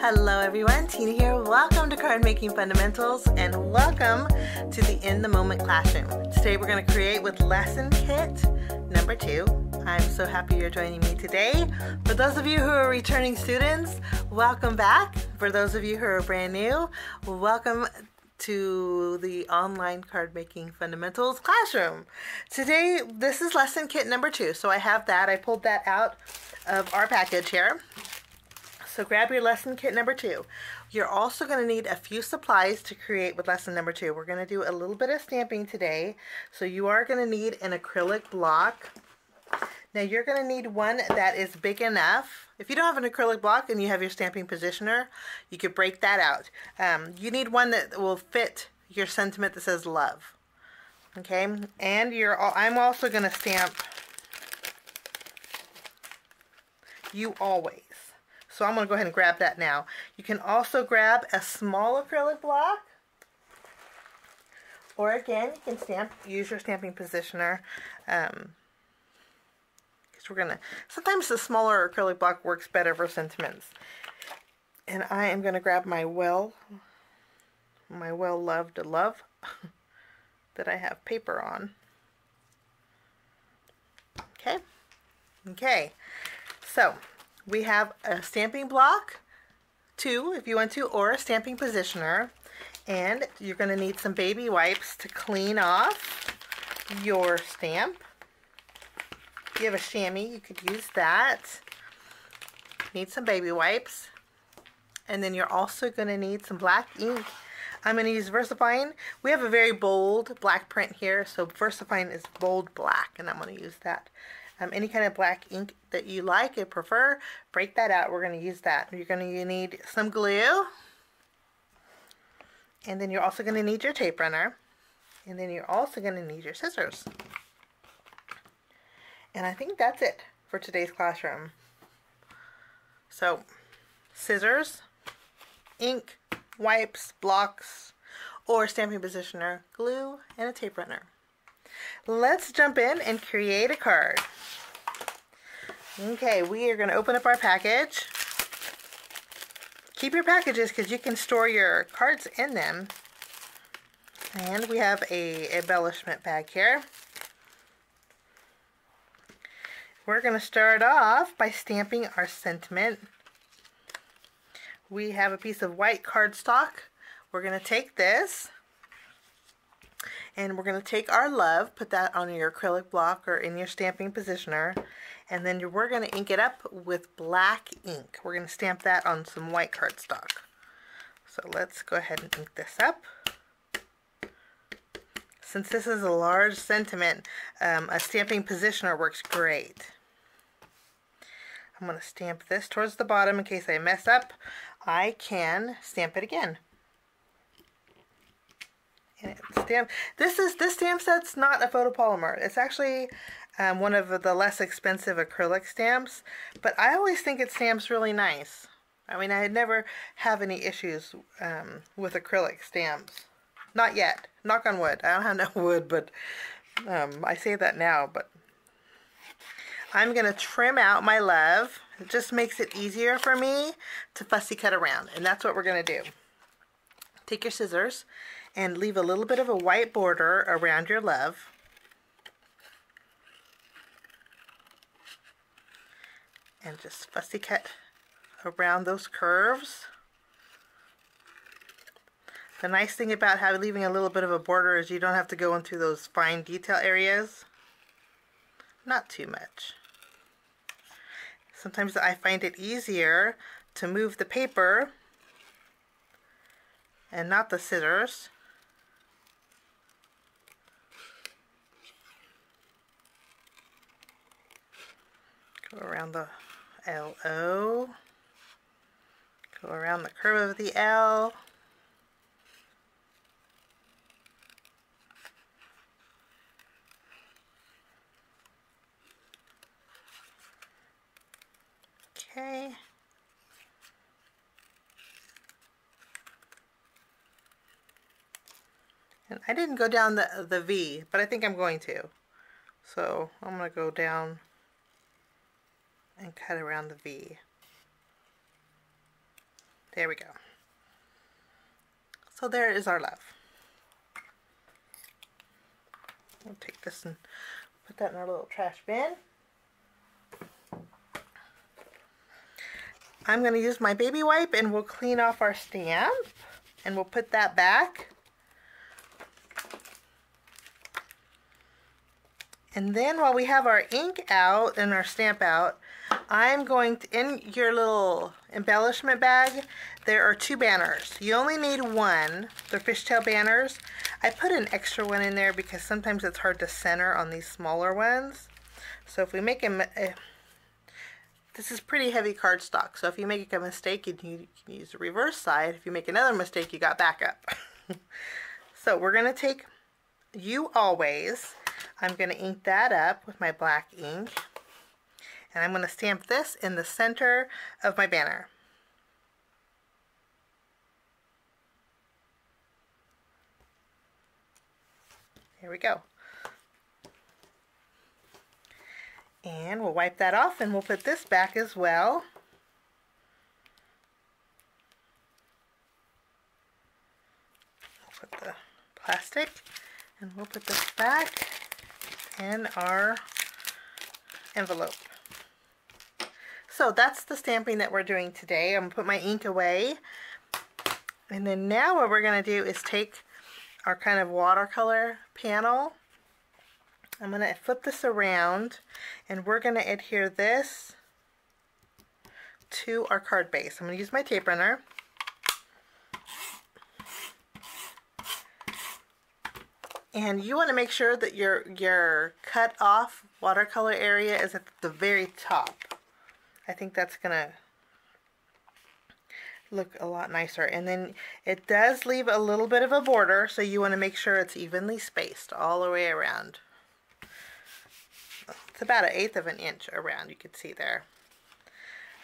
Hello everyone, Tina here. Welcome to Card Making Fundamentals and welcome to the In the Moment Classroom. Today we're going to create with lesson kit number two. I'm so happy you're joining me today. For those of you who are returning students, welcome back. For those of you who are brand new, welcome to the online card making fundamentals classroom. Today, this is lesson kit number two. So I have that. I pulled that out of our package here. So grab your lesson kit number two. You're also going to need a few supplies to create with lesson number two. We're going to do a little bit of stamping today. So you are going to need an acrylic block. Now you're going to need one that is big enough. If you don't have an acrylic block and you have your stamping positioner, you could break that out. Um, you need one that will fit your sentiment that says love. Okay, and you're. I'm also going to stamp you always. So I'm going to go ahead and grab that now. You can also grab a small acrylic block. Or again, you can stamp, use your stamping positioner. Um, we're going to, sometimes the smaller acrylic block works better for sentiments. And I am going to grab my well, my well-loved love that I have paper on. Okay. Okay. So, we have a stamping block, two if you want to, or a stamping positioner. And you're going to need some baby wipes to clean off your stamp. If you have a chamois, you could use that. Need some baby wipes. And then you're also going to need some black ink. I'm going to use VersaFine. We have a very bold black print here, so VersaFine is bold black, and I'm going to use that um, any kind of black ink that you like or prefer, break that out. We're going to use that. You're going to need some glue. And then you're also going to need your tape runner. And then you're also going to need your scissors. And I think that's it for today's classroom. So, scissors, ink, wipes, blocks, or stamping positioner, glue, and a tape runner. Let's jump in and create a card. Okay, we are going to open up our package. Keep your packages because you can store your cards in them. And we have a embellishment bag here. We're going to start off by stamping our sentiment. We have a piece of white cardstock. We're going to take this and we're going to take our love, put that on your acrylic block or in your stamping positioner, and then we're going to ink it up with black ink. We're going to stamp that on some white cardstock. So let's go ahead and ink this up. Since this is a large sentiment, um, a stamping positioner works great. I'm going to stamp this towards the bottom in case I mess up. I can stamp it again stamp. This is this stamp set's not a photopolymer. It's actually um, one of the less expensive acrylic stamps, but I always think it stamps really nice. I mean, I never have any issues um, with acrylic stamps. Not yet. Knock on wood. I don't have no wood, but um, I say that now, but I'm going to trim out my love. It just makes it easier for me to fussy cut around, and that's what we're going to do. Take your scissors and leave a little bit of a white border around your love. And just fussy cut around those curves. The nice thing about having leaving a little bit of a border is you don't have to go into those fine detail areas. Not too much. Sometimes I find it easier to move the paper and not the scissors Go around the LO. Go around the curve of the L. Okay. And I didn't go down the, the V, but I think I'm going to. So I'm going to go down and cut around the V. There we go. So there is our love. We'll take this and put that in our little trash bin. I'm going to use my baby wipe and we'll clean off our stamp and we'll put that back. And then while we have our ink out and our stamp out, I'm going to, in your little embellishment bag, there are two banners. You only need one, the fishtail banners. I put an extra one in there because sometimes it's hard to center on these smaller ones. So if we make a, a this is pretty heavy cardstock, so if you make a mistake, you can use the reverse side. If you make another mistake, you got backup. so we're going to take You Always. I'm going to ink that up with my black ink. And I'm going to stamp this in the center of my banner. There we go. And we'll wipe that off and we'll put this back as well. We'll put the plastic and we'll put this back in our envelope. So that's the stamping that we're doing today. I'm going to put my ink away. And then now what we're going to do is take our kind of watercolor panel I'm going to flip this around and we're going to adhere this to our card base. I'm going to use my tape runner. And you want to make sure that your, your cut off watercolor area is at the very top. I think that's going to look a lot nicer. And then it does leave a little bit of a border, so you want to make sure it's evenly spaced all the way around. It's about an eighth of an inch around, you can see there.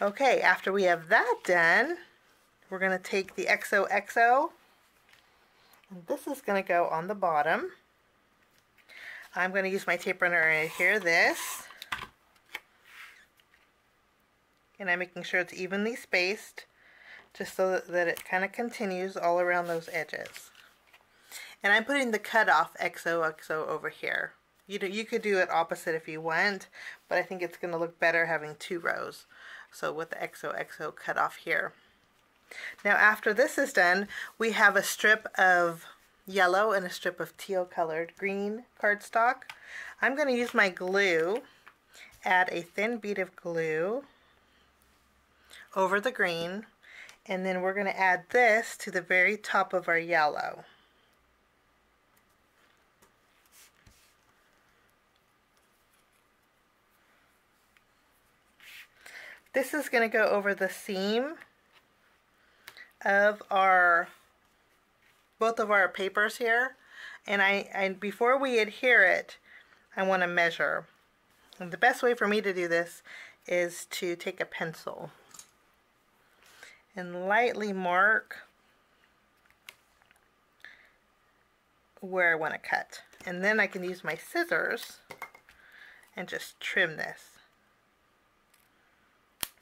Okay, after we have that done, we're going to take the XOXO, and this is going to go on the bottom. I'm going to use my tape runner and adhere this. And I'm making sure it's evenly spaced, just so that it kind of continues all around those edges. And I'm putting the cutoff XOXO over here. You, do, you could do it opposite if you want, but I think it's going to look better having two rows. So with the XOXO cut off here. Now after this is done, we have a strip of yellow and a strip of teal colored green cardstock. I'm going to use my glue, add a thin bead of glue over the green, and then we're going to add this to the very top of our yellow. This is going to go over the seam of our both of our papers here and I, before we adhere it I want to measure. And the best way for me to do this is to take a pencil and lightly mark where I want to cut. And then I can use my scissors and just trim this.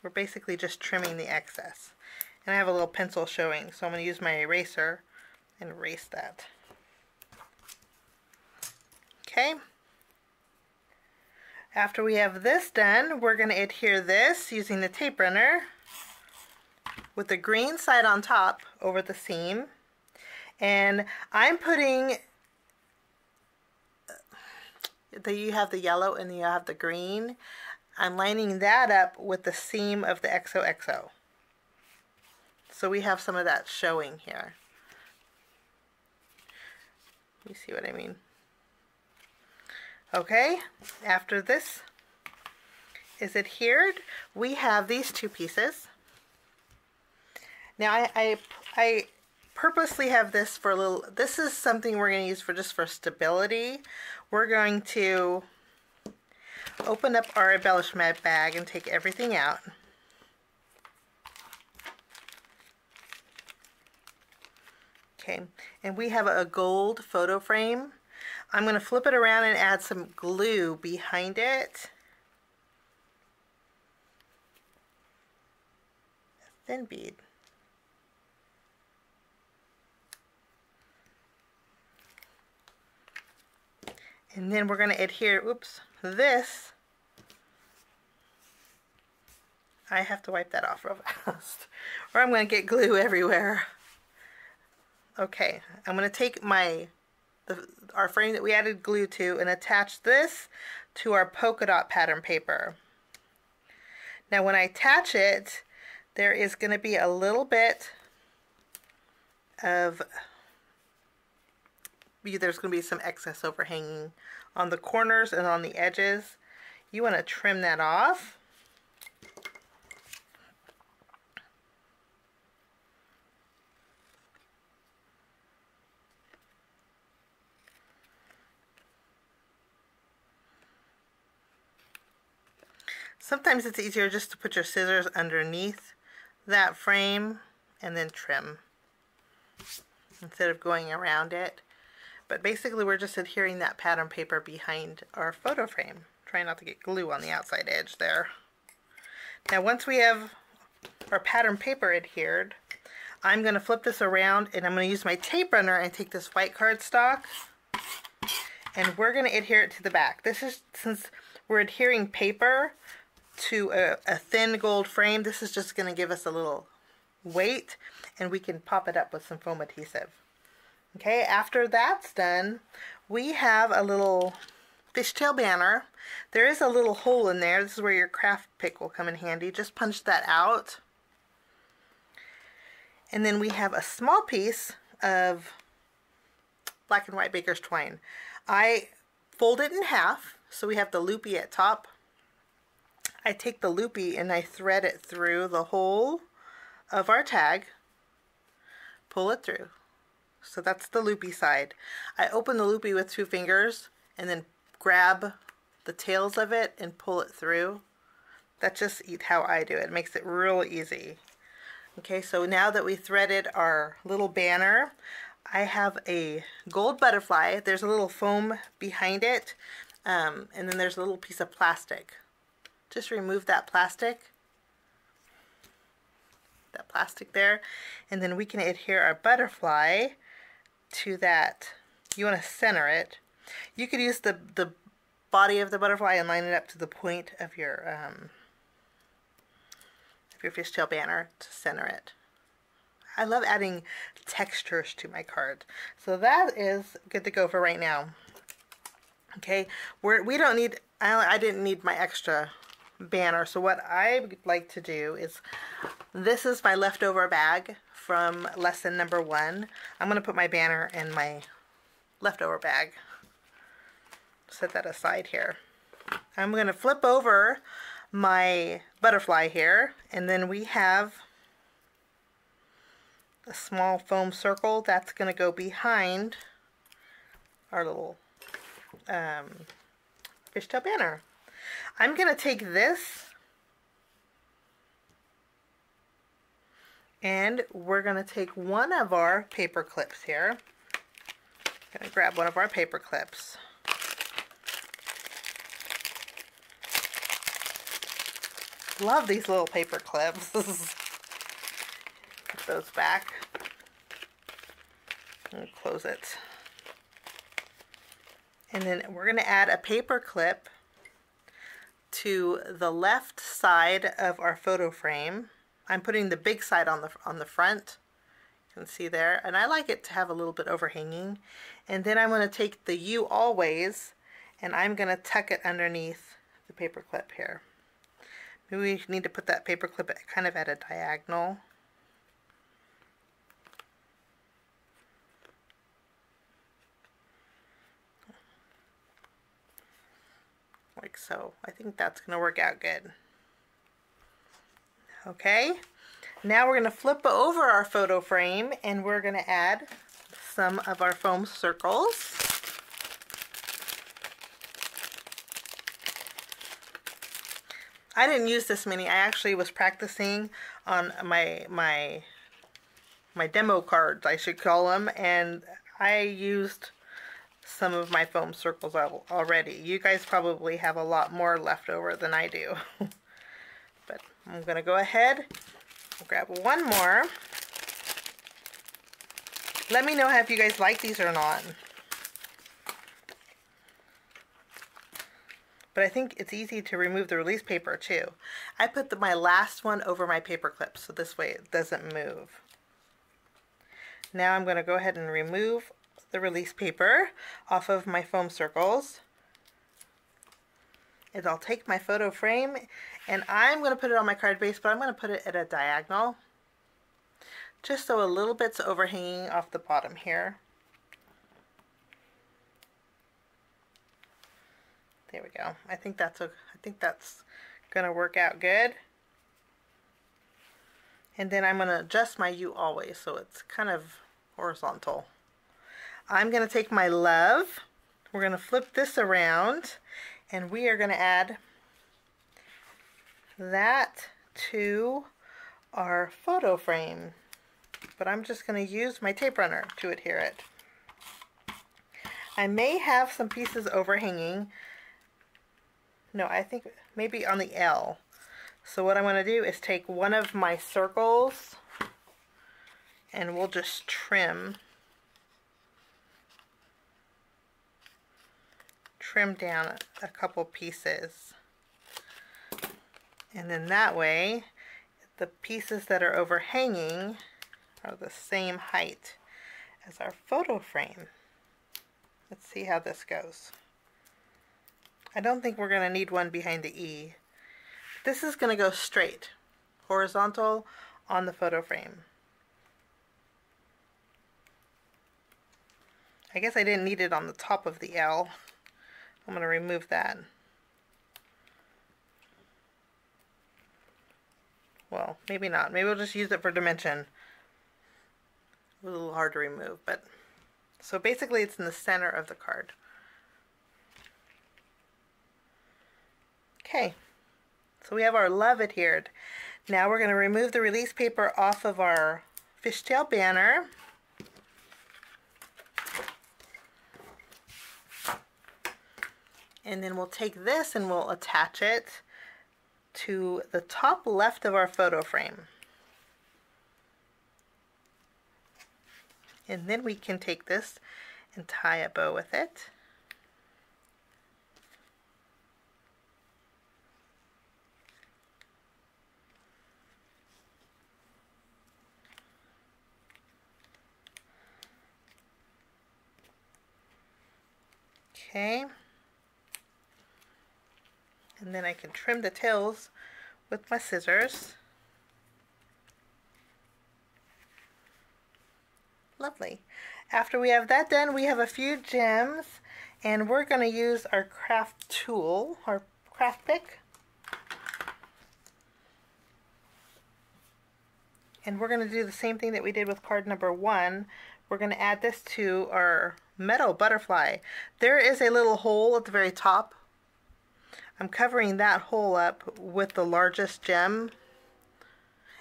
We're basically just trimming the excess. And I have a little pencil showing, so I'm going to use my eraser and erase that. Okay. After we have this done, we're going to adhere this using the tape runner with the green side on top over the seam. And I'm putting uh, that you have the yellow and you have the green. I'm lining that up with the seam of the XOXO. So we have some of that showing here. You see what I mean? Okay, after this is adhered, we have these two pieces. Now I, I, I purposely have this for a little, this is something we're going to use for just for stability. We're going to open up our embellishment bag and take everything out. Okay, and we have a gold photo frame. I'm going to flip it around and add some glue behind it. A thin bead. And then we're going to adhere, oops, this. I have to wipe that off real fast. or I'm going to get glue everywhere. Okay, I'm going to take my the, our frame that we added glue to and attach this to our polka dot pattern paper. Now when I attach it, there is going to be a little bit of, there's going to be some excess overhanging on the corners and on the edges. You want to trim that off. Sometimes it's easier just to put your scissors underneath that frame and then trim instead of going around it. But basically we're just adhering that pattern paper behind our photo frame. Try not to get glue on the outside edge there. Now once we have our pattern paper adhered, I'm going to flip this around and I'm going to use my tape runner and take this white cardstock and we're going to adhere it to the back. This is, since we're adhering paper, to a, a thin gold frame, this is just going to give us a little weight and we can pop it up with some foam adhesive. Okay, after that's done, we have a little fishtail banner. There is a little hole in there. This is where your craft pick will come in handy. Just punch that out. And then we have a small piece of black and white baker's twine. I fold it in half so we have the loopy at top I take the loopy and I thread it through the hole of our tag, pull it through. So that's the loopy side. I open the loopy with two fingers and then grab the tails of it and pull it through. That's just how I do it. It makes it real easy. Okay, so now that we threaded our little banner, I have a gold butterfly. There's a little foam behind it, um, and then there's a little piece of plastic. Just remove that plastic, that plastic there, and then we can adhere our butterfly to that. You want to center it. You could use the, the body of the butterfly and line it up to the point of your, um, of your fishtail banner to center it. I love adding textures to my card. So that is good to go for right now. Okay, we're, we don't need, I, I didn't need my extra banner. So what I like to do is, this is my leftover bag from lesson number one. I'm going to put my banner in my leftover bag. Set that aside here. I'm going to flip over my butterfly here and then we have a small foam circle that's going to go behind our little um, fishtail banner. I'm going to take this and we're going to take one of our paper clips here. I'm Going to grab one of our paper clips. Love these little paper clips. Put those back and close it. And then we're going to add a paper clip to the left side of our photo frame. I'm putting the big side on the, on the front. You can see there. And I like it to have a little bit overhanging. And then I'm going to take the U Always and I'm going to tuck it underneath the paper clip here. Maybe we need to put that paper clip kind of at a diagonal. Like so. I think that's going to work out good. Okay, now we're going to flip over our photo frame and we're going to add some of our foam circles. I didn't use this many. I actually was practicing on my my my demo cards, I should call them, and I used some of my foam circles already. You guys probably have a lot more left over than I do. but I'm going to go ahead grab one more. Let me know if you guys like these or not. but I think it's easy to remove the release paper too. I put the, my last one over my paper clip so this way it doesn't move. Now I'm going to go ahead and remove the release paper off of my foam circles. And I'll take my photo frame and I'm going to put it on my card base, but I'm going to put it at a diagonal. Just so a little bit's overhanging off the bottom here. There we go. I think that's a, I think that's going to work out good. And then I'm going to adjust my U always so it's kind of horizontal. I'm going to take my love. We're going to flip this around and we are going to add that to our photo frame. But I'm just going to use my tape runner to adhere it. I may have some pieces overhanging no, I think maybe on the L. So what I'm going to do is take one of my circles and we'll just trim trim down a couple pieces. And then that way the pieces that are overhanging are the same height as our photo frame. Let's see how this goes. I don't think we're going to need one behind the E. This is going to go straight, horizontal on the photo frame. I guess I didn't need it on the top of the L. I'm going to remove that. Well, maybe not. Maybe we'll just use it for dimension. It was a little hard to remove, but so basically it's in the center of the card. Okay, so we have our love adhered. Now we're going to remove the release paper off of our fishtail banner. And then we'll take this and we'll attach it to the top left of our photo frame. And then we can take this and tie a bow with it. Okay. And then I can trim the tails with my scissors. Lovely. After we have that done, we have a few gems and we're going to use our craft tool, our craft pick. And we're going to do the same thing that we did with card number one. We're going to add this to our metal butterfly. There is a little hole at the very top. I'm covering that hole up with the largest gem.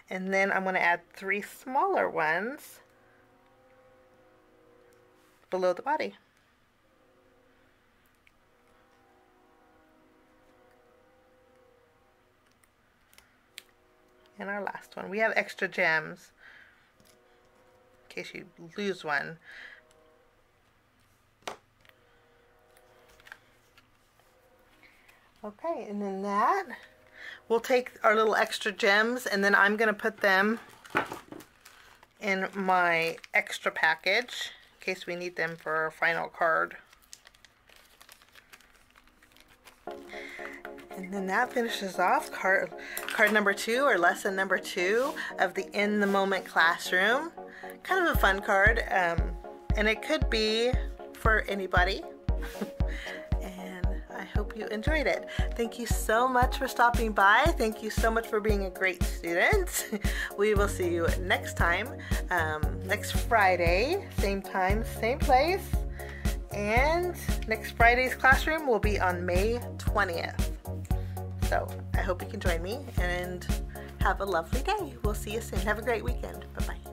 And then I'm going to add three smaller ones below the body. And our last one. We have extra gems in case you lose one. Okay, and then that, we'll take our little extra gems and then I'm going to put them in my extra package in case we need them for our final card. And then that finishes off card, card number two or lesson number two of the In the Moment classroom. Kind of a fun card um, and it could be for anybody. hope you enjoyed it. Thank you so much for stopping by. Thank you so much for being a great student. we will see you next time, um, next Friday, same time, same place. And next Friday's classroom will be on May 20th. So I hope you can join me and have a lovely day. We'll see you soon. Have a great weekend. Bye bye.